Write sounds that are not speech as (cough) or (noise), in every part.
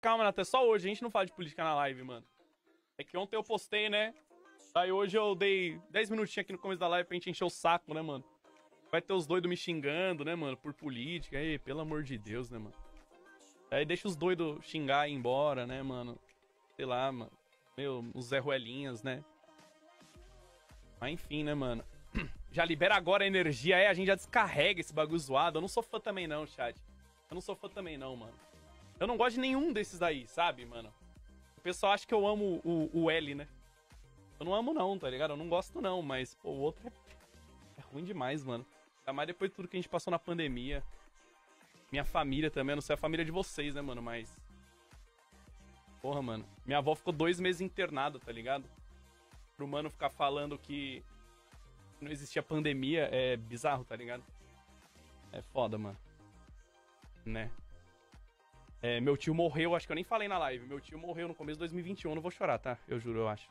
Calma, Natan, só hoje. A gente não fala de política na live, mano. É que ontem eu postei, né? Aí hoje eu dei 10 minutinhos aqui no começo da live pra gente encher o saco, né, mano? Vai ter os doidos me xingando, né, mano? Por política. Aí, pelo amor de Deus, né, mano? Aí deixa os doidos xingar e ir embora, né, mano? Sei lá, mano. Meu, os Zé Ruelinhas, né? Mas enfim, né, mano? (clears throat) Já libera agora a energia, é, a gente já descarrega esse bagulho zoado. Eu não sou fã também não, chat. Eu não sou fã também não, mano. Eu não gosto de nenhum desses daí, sabe, mano? O pessoal acha que eu amo o, o L, né? Eu não amo não, tá ligado? Eu não gosto não, mas, pô, o outro é, é ruim demais, mano. Ainda mais depois de tudo que a gente passou na pandemia. Minha família também, eu não sei a família de vocês, né, mano? Mas. Porra, mano. Minha avó ficou dois meses internada, tá ligado? Pro mano ficar falando que não existia pandemia é bizarro, tá ligado? É foda, mano. Né? É, meu tio morreu, acho que eu nem falei na live. Meu tio morreu no começo de 2021. Eu não vou chorar, tá? Eu juro, eu acho.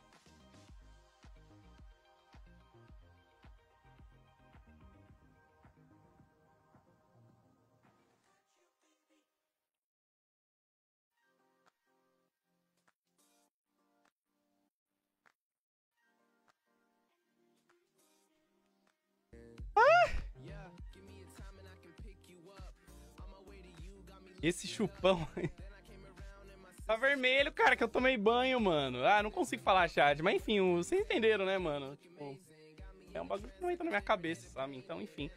Esse chupão aí. Tá vermelho, cara, que eu tomei banho, mano. Ah, não consigo falar chat. Mas enfim, vocês entenderam, né, mano? Tipo, é um bagulho que não entra na minha cabeça, sabe? Então, enfim.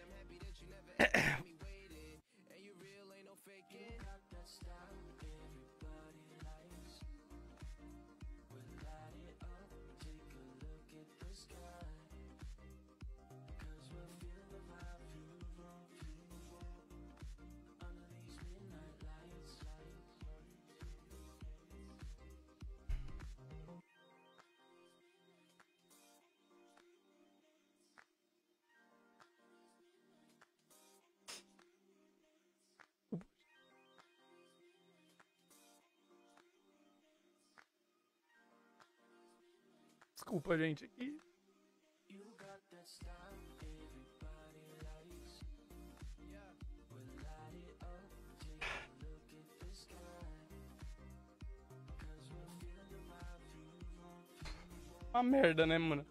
Desculpa, gente, aqui. Uma merda, né, mano?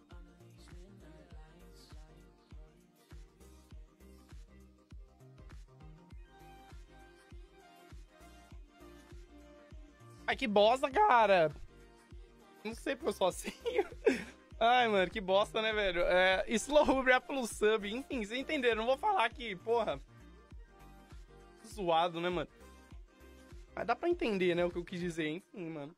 Ai, que bosta, cara! Não sei porque eu sou assim. (laughs) Ai, mano, que bosta, né, velho? É, slow (laughs) obrigado pelo sub. Enfim, vocês entenderam. Não vou falar que, porra. Zoado, né, mano? Mas dá pra entender, né, o que eu quis dizer, enfim, mano.